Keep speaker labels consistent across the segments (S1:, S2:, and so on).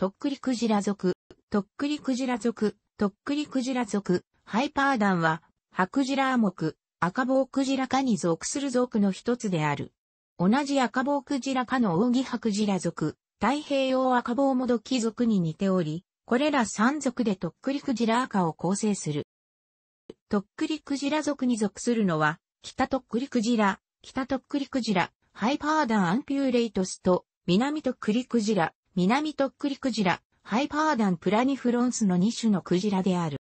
S1: とっくりクジラ族、とっくりクジラ族、とっくりクジラ族、ハイパーダンは、ハクジラアモク、赤棒クジラ科に属する属の一つである。同じ赤棒クジラ科の扇ハクジラ族、太平洋赤棒もどき族に似ており、これら三族でとっくりクジラ赤を構成する。とっくりクジラ族に属するのは、北とっくりクジラ、北とっくりクジラ、ハイパーダンアンピューレイトスと、南とっくりクジラ、南とっくりクジラ、ハイパーダンプラニフロンスの2種のクジラである。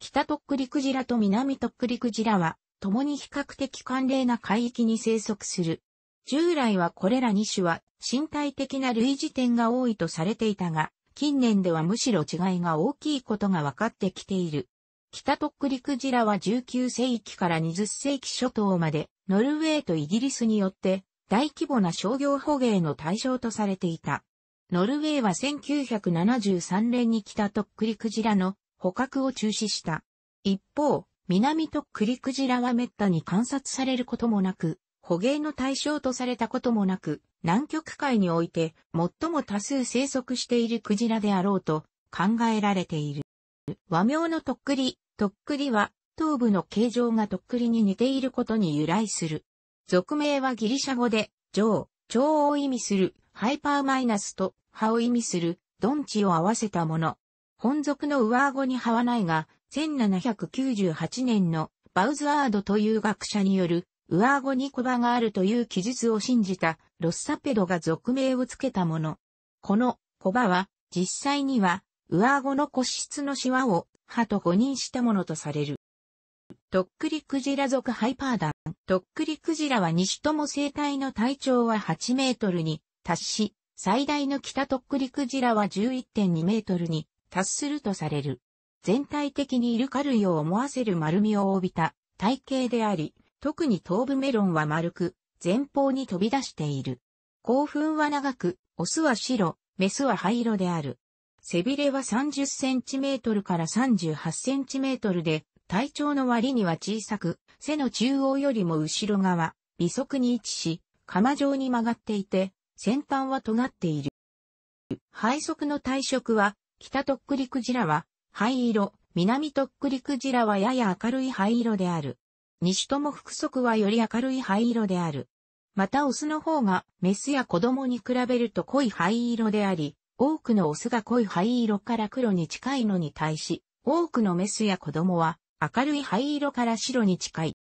S1: 北とっくりクジラと南とっくりクジラは、共に比較的寒冷な海域に生息する。従来はこれら2種は身体的な類似点が多いとされていたが、近年ではむしろ違いが大きいことが分かってきている。北とっくりクジラは19世紀から20世紀初頭まで、ノルウェーとイギリスによって大規模な商業捕鯨の対象とされていた。ノルウェーは1973年に北とっくりクジラの捕獲を中止した。一方、南とっくりクジラは滅多に観察されることもなく、捕鯨の対象とされたこともなく、南極海において最も多数生息しているクジラであろうと考えられている。和名のとっくり、とっくりは頭部の形状がとっくりに似ていることに由来する。俗名はギリシャ語で、上、蝶を意味する、ハイパーマイナスと、葉を意味する、ドンチを合わせたもの。本属の上顎に葉はないが、1798年のバウズワードという学者による上顎に小刃があるという記述を信じたロッサペドが俗名をつけたもの。この小刃は実際には上顎の骨質のシワを歯と誤認したものとされる。とっくりクジラ属ハイパーダン。とっくりクジラは西とも生態の体長は8メートルに達し、最大の北とっくりクジラは11.2メートルに達するとされる。全体的にイルカ類を思わせる丸みを帯びた体型であり、特に頭部メロンは丸く、前方に飛び出している。興奮は長く、オスは白、メスは灰色である。背びれは30センチメートルから38センチメートルで、体長の割には小さく、背の中央よりも後ろ側、微速に位置し、釜状に曲がっていて、先端は尖っている。背側の体色は、北とっくりクジラは灰色、南とっくりクジラはやや明るい灰色である。西とも複足はより明るい灰色である。またオスの方がメスや子供に比べると濃い灰色であり、多くのオスが濃い灰色から黒に近いのに対し、多くのメスや子供は明るい灰色から白に近い。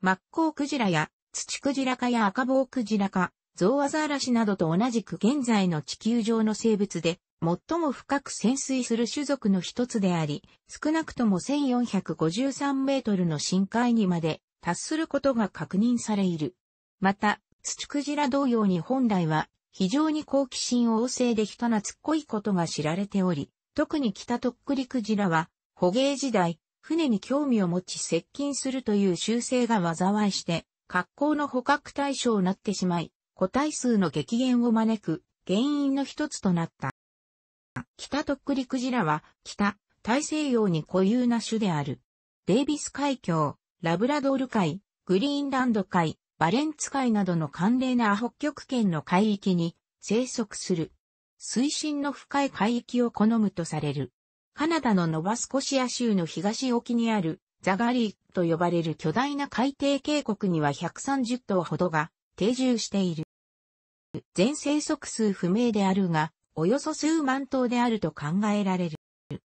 S1: マッコウクジラや土クジラ科や赤棒クジラ科、ゾウアザラシなどと同じく現在の地球上の生物で最も深く潜水する種族の一つであり、少なくとも1453メートルの深海にまで達することが確認されいる。また、土クジラ同様に本来は非常に好奇心旺盛で人懐っこいことが知られており、特に北とっくりクジラは、捕鯨時代、船に興味を持ち接近するという習性が災いして、格好の捕獲対象になってしまい、個体数の激減を招く原因の一つとなった。北とっくりクジラは北、大西洋に固有な種である。デイビス海峡、ラブラドール海、グリーンランド海、バレンツ海などの寒冷な北極圏の海域に生息する。水深の深い海域を好むとされる。カナダのノバスコシア州の東沖にあるザガリーと呼ばれる巨大な海底渓谷には130頭ほどが定住している。全生息数不明であるが、およそ数万頭であると考えられる。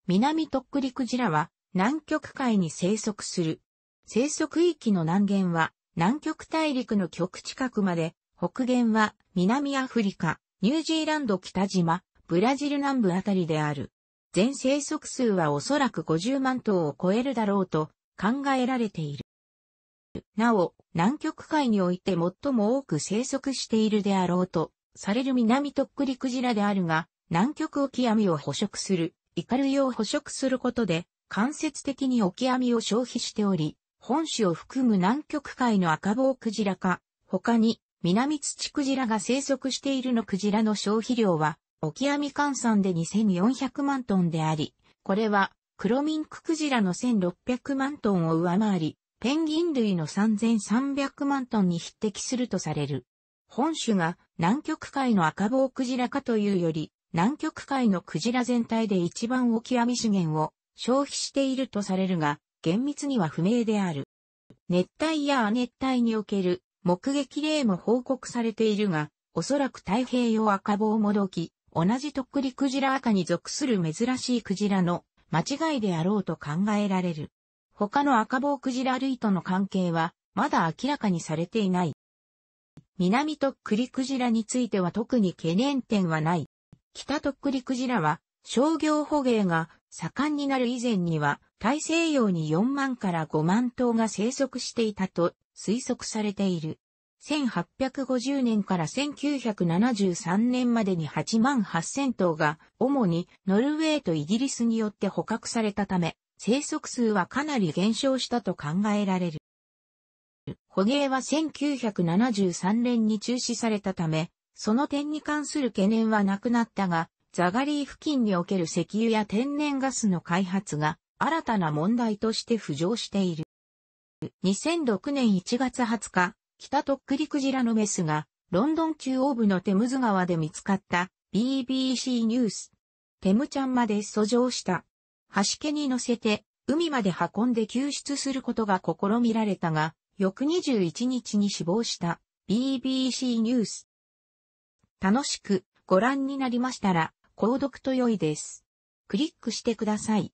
S1: 南トックリクジラは南極海に生息する。生息域の南限は南極大陸の極近くまで、北限は南アフリカ、ニュージーランド北島、ブラジル南部あたりである。全生息数はおそらく50万頭を超えるだろうと考えられている。なお、南極海において最も多く生息しているであろうとされる南とっくりクジラであるが、南極オキアミを捕食する、イカ類を捕食することで、間接的にオキアミを消費しており、本種を含む南極海の赤棒クジラか、他に南土クジラが生息しているのクジラの消費量は、オキアミ換算で2400万トンであり、これは黒ミンククジラの1600万トンを上回り、ペンギン類の3300万トンに匹敵するとされる。本種が南極海の赤棒クジラかというより、南極海のクジラ全体で一番オキアミ資源を消費しているとされるが、厳密には不明である。熱帯や亜熱帯における目撃例も報告されているが、おそらく太平洋赤棒もどき、同じとっくりクジラ赤に属する珍しいクジラの間違いであろうと考えられる。他の赤棒クジラ類との関係はまだ明らかにされていない。南とっくりクジラについては特に懸念点はない。北とっくりクジラは商業捕鯨が盛んになる以前には大西洋に4万から5万頭が生息していたと推測されている。1850年から1973年までに8万8000頭が主にノルウェーとイギリスによって捕獲されたため、生息数はかなり減少したと考えられる。捕鯨は1973年に中止されたため、その点に関する懸念はなくなったが、ザガリー付近における石油や天然ガスの開発が新たな問題として浮上している。2006年1月20日、北とっくりクジラのメスが、ロンドン中央部のテムズ川で見つかった BBC ニュース。テムちゃんまで遡上した。橋家に乗せて、海まで運んで救出することが試みられたが、翌21日に死亡した BBC ニュース。楽しくご覧になりましたら、購読と良いです。クリックしてください。